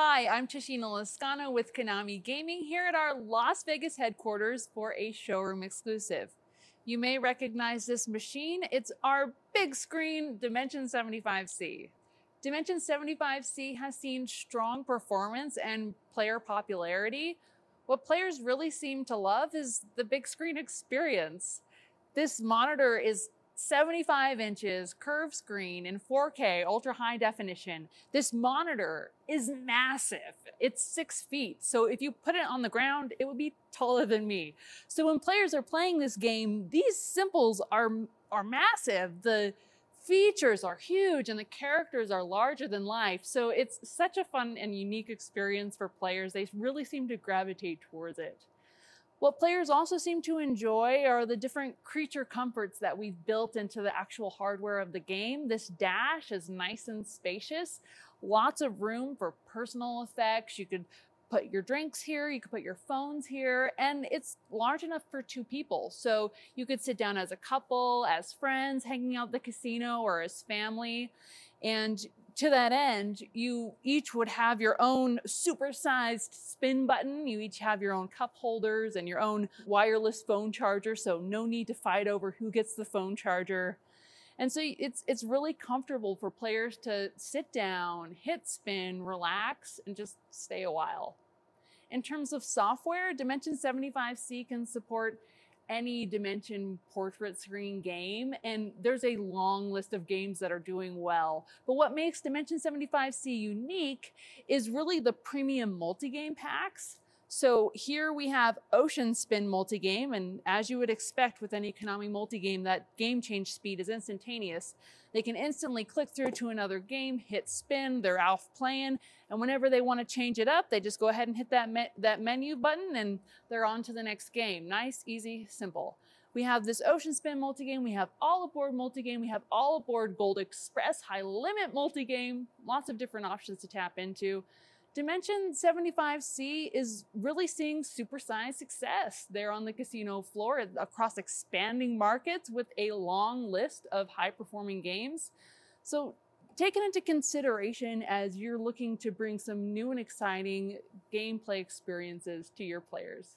Hi, I'm Tashina Lazcano with Konami Gaming here at our Las Vegas headquarters for a showroom exclusive. You may recognize this machine. It's our big screen Dimension 75C. Dimension 75C has seen strong performance and player popularity. What players really seem to love is the big screen experience. This monitor is 75 inches curved screen in 4K ultra high definition. This monitor is massive. It's six feet. So if you put it on the ground, it would be taller than me. So when players are playing this game, these symbols are, are massive. The features are huge and the characters are larger than life. So it's such a fun and unique experience for players. They really seem to gravitate towards it. What players also seem to enjoy are the different creature comforts that we've built into the actual hardware of the game. This dash is nice and spacious, lots of room for personal effects. You could put your drinks here, you could put your phones here, and it's large enough for two people. So you could sit down as a couple, as friends, hanging out the casino, or as family. And to that end, you each would have your own supersized spin button. You each have your own cup holders and your own wireless phone charger. So no need to fight over who gets the phone charger. And so it's, it's really comfortable for players to sit down, hit spin, relax, and just stay a while. In terms of software, Dimension 75C can support any dimension portrait screen game and there's a long list of games that are doing well. But what makes dimension 75c unique is really the premium multi-game packs so here we have Ocean Spin multi-game, and as you would expect with any Konami multi-game, that game change speed is instantaneous. They can instantly click through to another game, hit spin, they're off playing, and whenever they want to change it up, they just go ahead and hit that, me that menu button and they're on to the next game. Nice, easy, simple. We have this Ocean Spin multi-game, we have All Aboard multi-game, we have All Aboard Gold Express High Limit multi-game, lots of different options to tap into. Dimension 75C is really seeing supersized success there on the casino floor across expanding markets with a long list of high performing games. So take it into consideration as you're looking to bring some new and exciting gameplay experiences to your players.